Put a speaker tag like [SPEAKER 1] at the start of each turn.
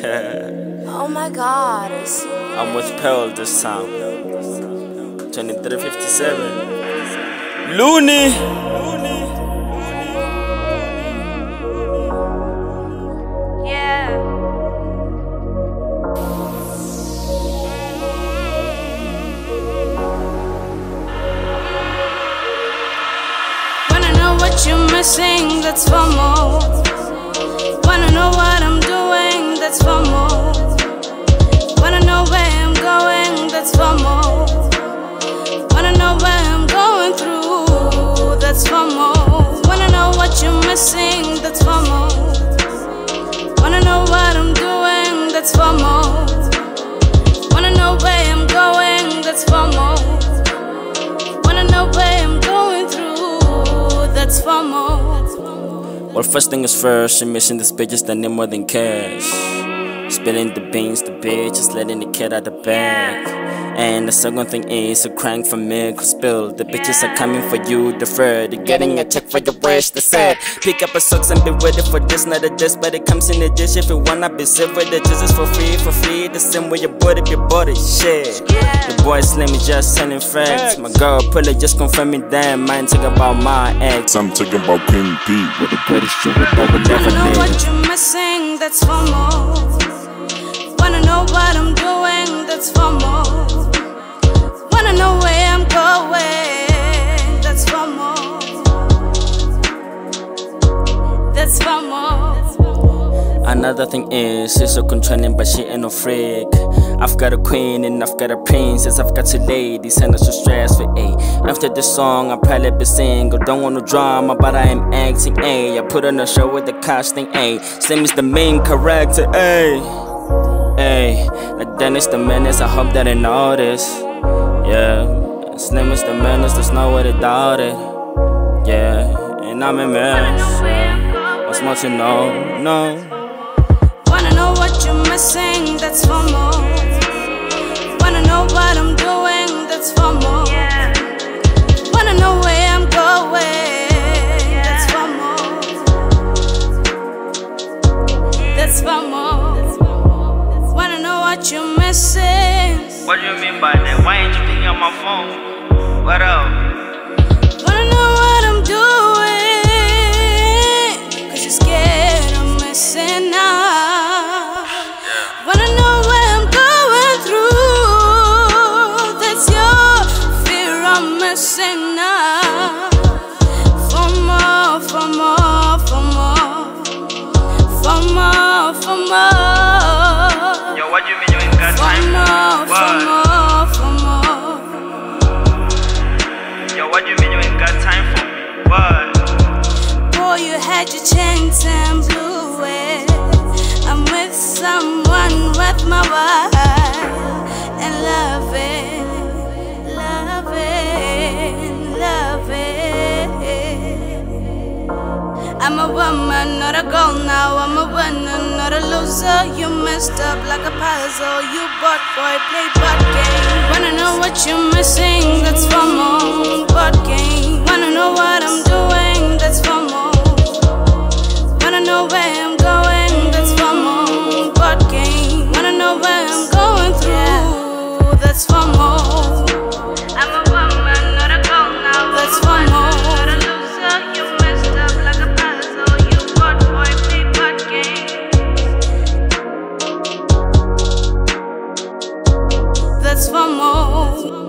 [SPEAKER 1] Mm-hmm. Oh my god.
[SPEAKER 2] I'm with Pearl this time. 2357. Looney!
[SPEAKER 1] Yeah.
[SPEAKER 3] You're that's FOMO. Wanna know what I'm doing, that's FOMO. Wanna know where I'm going, that's FOMO. Wanna know where I'm going through, that's FOMO. Wanna know what you're missing, that's for more. Wanna know what I'm doing, that's for
[SPEAKER 2] Well, first thing is first, missing this bitch, that need more than cash. Spilling the beans, the bitch, just letting the cat out the bag. And the second thing is a crank from milk spill. The bitches are coming for you, deferred. You're getting a check for your wish, the set. Pick up a socks and be ready for this, not a dish, but it comes in a dish. If you wanna be silver, the juice is for free, for free. The same way your body, your body, shit. The boy Slim is just sending facts. My girl pull it, just confirming that. Mind talk about my ex.
[SPEAKER 4] I'm talking about King P.
[SPEAKER 2] With the greatest shit that would never
[SPEAKER 3] Wanna know what you're missing, that's FOMO. Wanna know what I'm
[SPEAKER 2] Another thing is, she's so controlling, but she ain't no freak. I've got a queen and I've got a princess. I've got two ladies and I'm so stressed for A. After this song, I'll probably be single. Don't want no drama, but I am acting A. I put on a show with the casting A. Slim is the main character A. A. Like Dennis the menace, I hope that they notice. Yeah. Slim is the menace, there's no way to doubt it. Yeah. And I'm a mess. What's more to know? No.
[SPEAKER 3] Missing, that's FOMO. Wanna know what I'm doing, that's FOMO. Wanna know where I'm going, that's for more. That's for more. Wanna know what you're missing.
[SPEAKER 5] What do you mean by that? Why ain't you picking up my phone? What up?
[SPEAKER 3] Had your chance and blew it. I'm with someone worth my while and love it, love it, love it. I'm a woman, not a girl now. I'm a winner, not a loser. You messed up like a puzzle. You bought boy, play bot game. Wanna know what you're missing? That's FOMO. That's FOMO. I'm a woman, not a girl now. That's for more. Not a loser. You messed up like a puzzle. You bought boy, play bot game. That's FOMO.